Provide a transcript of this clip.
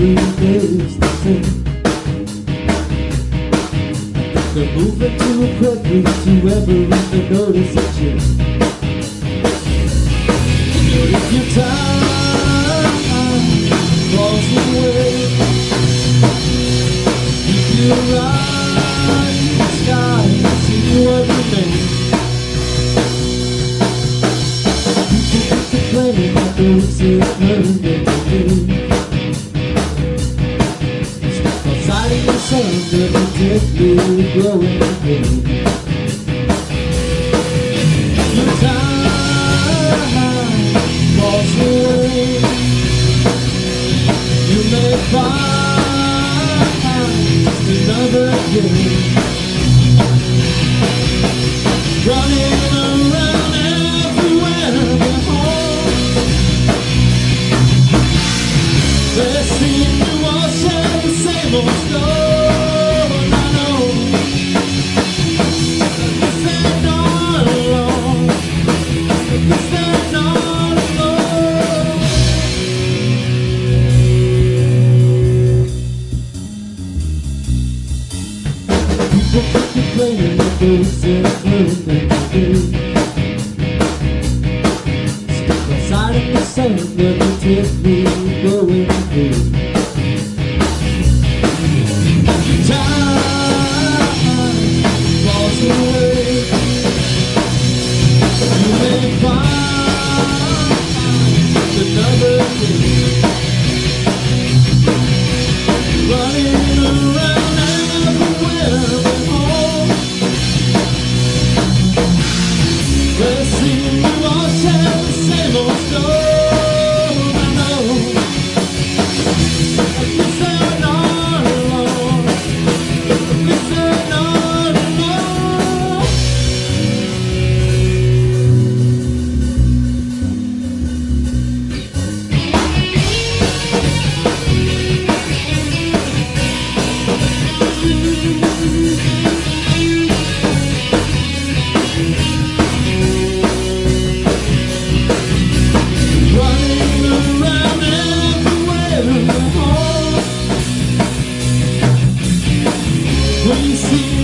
we used the same. They're moving too quickly to ever notice. If your time falls away, if you you going through. The time falls away. You may find another day. Running around everywhere home. They seem to share the same old story. Step outside of the sun, let me take me going Foi sim.